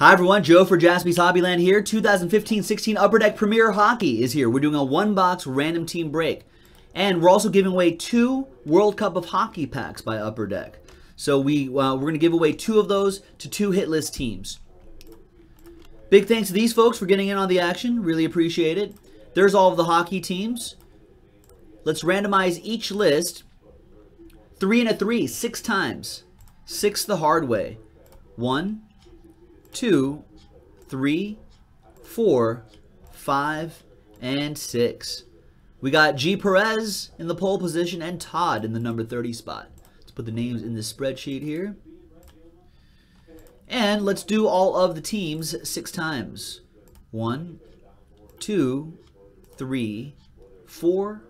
Hi everyone, Joe for Jaspy's Hobbyland here. 2015-16 Upper Deck Premier Hockey is here. We're doing a one-box random team break. And we're also giving away two World Cup of Hockey packs by Upper Deck. So we, uh, we're going to give away two of those to two hit list teams. Big thanks to these folks for getting in on the action. Really appreciate it. There's all of the hockey teams. Let's randomize each list. Three and a three, six times. Six the hard way. One, two, three, four, five, and six. We got G. Perez in the pole position and Todd in the number 30 spot. Let's put the names in this spreadsheet here. And let's do all of the teams six times. One, two, three, four,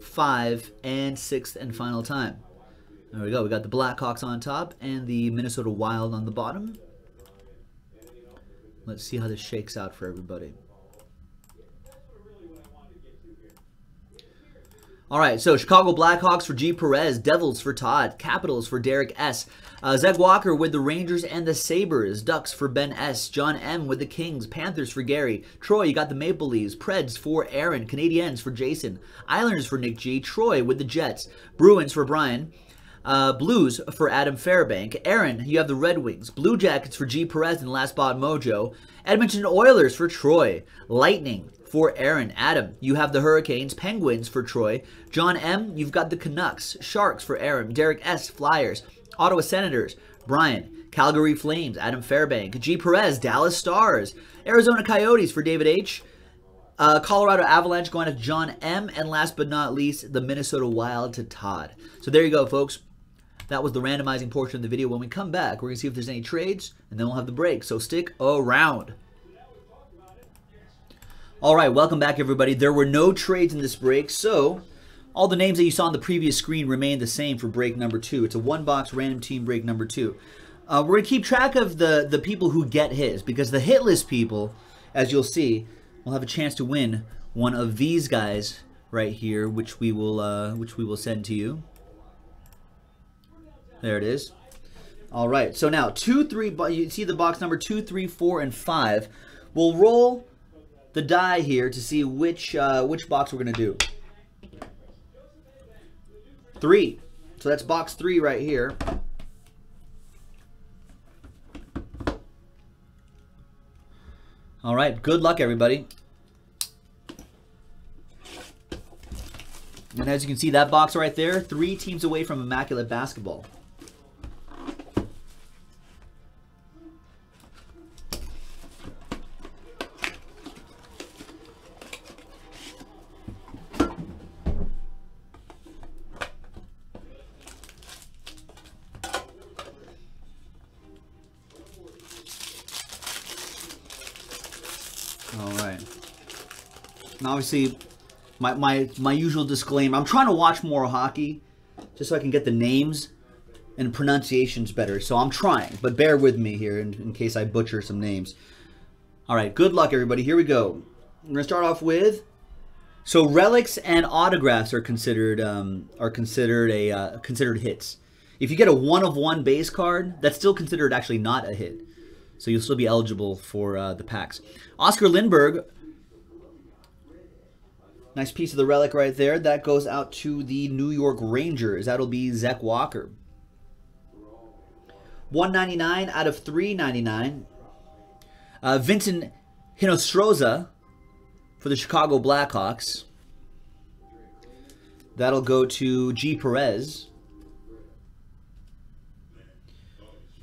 five, and sixth and final time. There we go. We got the Blackhawks on top and the Minnesota Wild on the bottom. Let's see how this shakes out for everybody. All right, so Chicago Blackhawks for G. Perez, Devils for Todd, Capitals for Derek S. Uh, Zach Walker with the Rangers and the Sabres, Ducks for Ben S. John M. with the Kings, Panthers for Gary, Troy, you got the Maple Leafs, Preds for Aaron, Canadiens for Jason, Islanders for Nick G, Troy with the Jets, Bruins for Brian, uh, Blues for Adam Fairbank. Aaron, you have the Red Wings. Blue Jackets for G. Perez and Last Spot Mojo. Edmonton Oilers for Troy. Lightning for Aaron. Adam, you have the Hurricanes. Penguins for Troy. John M., you've got the Canucks. Sharks for Aaron. Derek S., Flyers. Ottawa Senators. Brian, Calgary Flames. Adam Fairbank. G. Perez, Dallas Stars. Arizona Coyotes for David H., uh, Colorado Avalanche going to John M. And last but not least, the Minnesota Wild to Todd. So there you go, folks. That was the randomizing portion of the video. When we come back, we're going to see if there's any trades, and then we'll have the break. So stick around. All right, welcome back, everybody. There were no trades in this break, so all the names that you saw on the previous screen remain the same for break number two. It's a one-box random team break number two. Uh, we're going to keep track of the, the people who get his, because the hitless people, as you'll see, will have a chance to win one of these guys right here, which we will uh, which we will send to you. There it is. All right, so now two, three, you see the box number two, three, four, and five. We'll roll the die here to see which uh, which box we're gonna do. Three. So that's box three right here. All right, good luck, everybody. And as you can see, that box right there, three teams away from Immaculate Basketball. Now, obviously, my, my, my usual disclaimer, I'm trying to watch more hockey just so I can get the names and pronunciations better. So I'm trying, but bear with me here in, in case I butcher some names. All right, good luck, everybody. Here we go. Going to start off with so relics and autographs are considered um, are considered a uh, considered hits. If you get a one of one base card, that's still considered actually not a hit. So you'll still be eligible for uh, the packs. Oscar Lindberg, nice piece of the relic right there. That goes out to the New York Rangers. That'll be Zach Walker. 199 out of 399. Uh, Vincent Hinostroza for the Chicago Blackhawks. That'll go to G. Perez.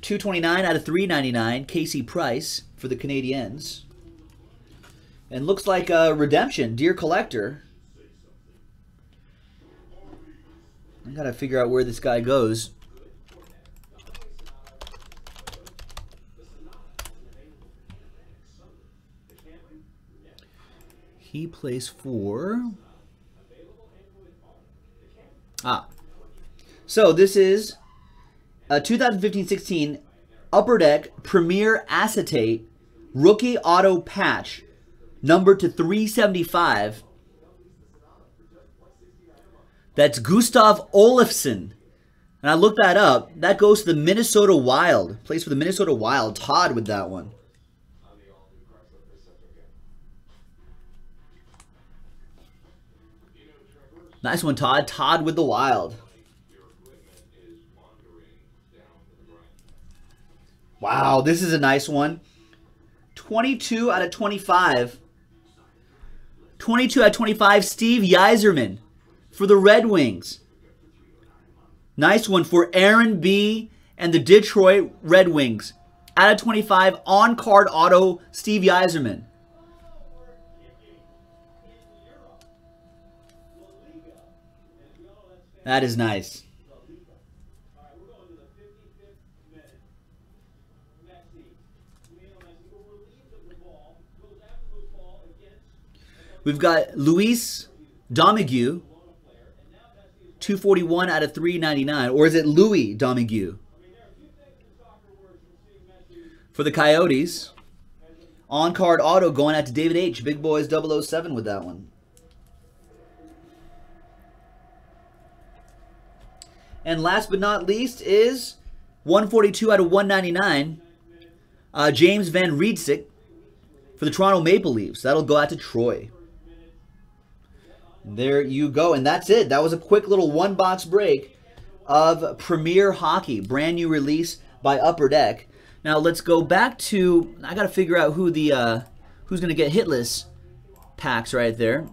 229 out of 399, Carey Price for the Canadiens. And looks like a redemption, Dear Collector. I gotta figure out where this guy goes. He plays for... Ah. So this is a 2015-16 Upper Deck Premier Acetate Rookie Auto Patch, number to 375. That's Gustav Olofsson. And I looked that up. That goes to the Minnesota Wild. Plays for the Minnesota Wild. Todd with that one. Nice one, Todd. Todd with the Wild. Wow, this is a nice one. 22 out of 25. 22 out of 25, Steve Yzerman for the Red Wings. Nice one for Aaron B. and the Detroit Red Wings. Out of 25, on-card auto, Steve Yzerman. That is nice. We've got Luis Domingue, 241 out of 399. Or is it Louis Domingue? For the Coyotes. On card auto going out to David H. Big Boys 007 with that one. And last but not least is 142 out of 199. Uh, James Van Riemsdyk for the Toronto Maple Leafs. That'll go out to Troy. There you go. And that's it. That was a quick little one box break of Premier Hockey. Brand new release by Upper Deck. Now let's go back to, I got to figure out who the, uh, who's going to get hitless packs right there.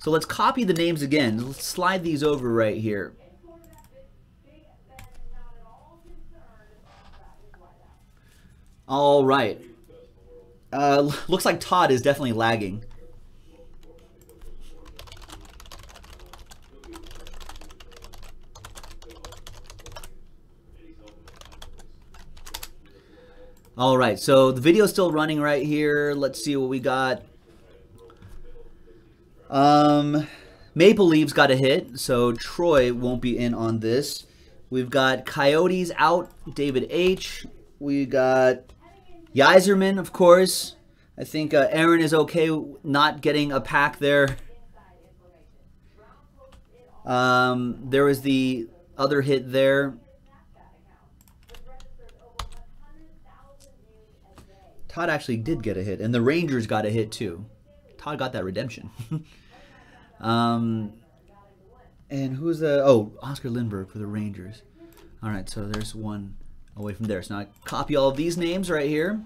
So let's copy the names again. Let's slide these over right here. All right. Uh, looks like Todd is definitely lagging. All right, so the video's still running right here. Let's see what we got. Um, Maple Leafs got a hit, so Troy won't be in on this. We've got Coyotes out, David H. We got Yzerman, of course. I think uh, Aaron is okay not getting a pack there. Um, there was the other hit there. Todd actually did get a hit, and the Rangers got a hit too. Todd got that redemption. um, and who's the oh Oscar Lindberg for the Rangers? All right, so there's one away from there. So now I copy all of these names right here.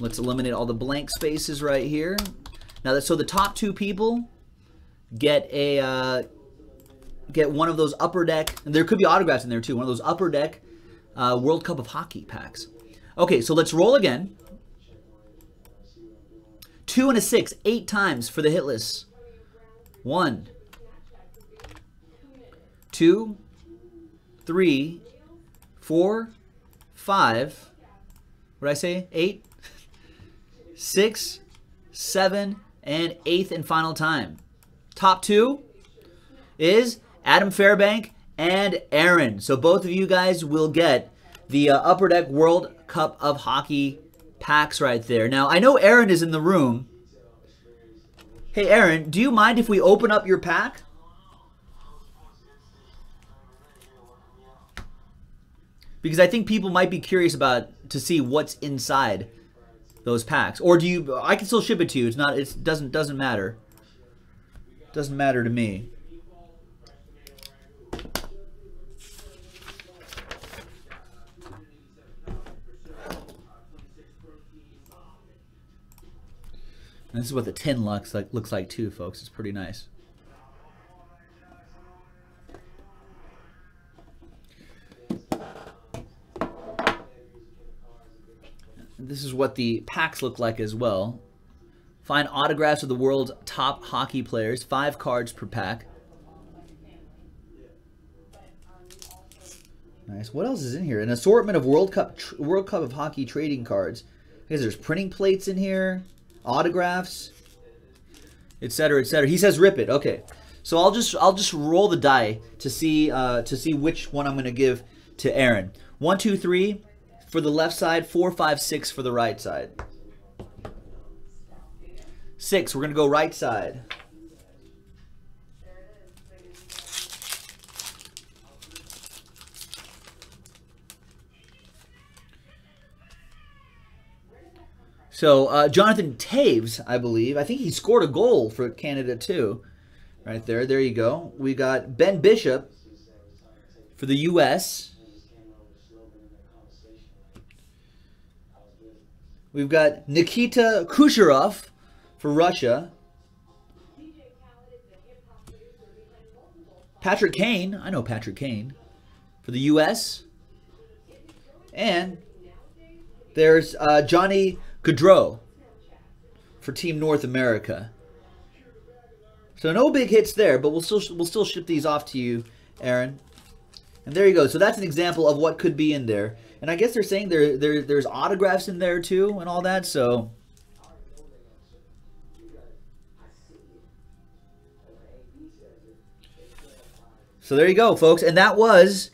Let's eliminate all the blank spaces right here. Now, that, so the top two people get a uh, get one of those upper deck. And there could be autographs in there too. One of those upper deck uh, World Cup of Hockey packs. Okay, so let's roll again. Two and a six, eight times for the hit list. One, two, three, four, five. What did I say? Eight, six, seven, and eighth and final time. Top two is Adam Fairbank and Aaron. So both of you guys will get the uh, Upper Deck World Cup of Hockey packs right there. Now, I know Aaron is in the room. Hey, Aaron, do you mind if we open up your pack? Because I think people might be curious about to see what's inside those packs. Or do you I can still ship it to you. It's not it doesn't doesn't matter. Doesn't matter to me. And this is what the tin looks like looks like too, folks. It's pretty nice. This is what the packs look like as well. Find autographs of the world's top hockey players, five cards per pack. Nice. What else is in here? An assortment of World Cup World Cup of Hockey trading cards. Because there's printing plates in here autographs, etc., etc. He says rip it. Okay, so I'll just I'll just roll the die to see uh, to see which one I'm going to give to Aaron. One, two, three for the left side. Four, five, six for the right side. Six. We're going to go right side. So uh, Jonathan Toews, I believe, I think he scored a goal for Canada too. Right there, there you go. We got Ben Bishop for the U.S. We've got Nikita Kucherov for Russia. Patrick Kane, I know Patrick Kane, for the U.S. And there's uh, Johnny Gaudreau for Team North America. So no big hits there, but we'll still we'll still ship these off to you, Aaron. And there you go. So that's an example of what could be in there. And I guess they're saying there, there there's autographs in there too and all that. So So there you go, folks. And that was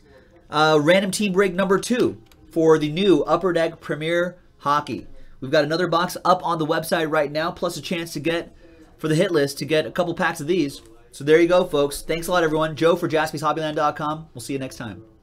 uh, random team break number two for the new Upper Deck Premier Hockey. We've got another box up on the website right now, plus a chance to get, for the hit list, to get a couple packs of these. So there you go, folks. Thanks a lot, everyone. Joe for jaspyshobbyland.com. We'll see you next time.